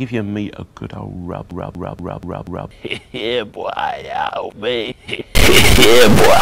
give your meat a good old rub, rub, rub, rub, rub, rub. yeah, boy, help me. yeah, boy.